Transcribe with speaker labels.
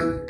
Speaker 1: Thank you.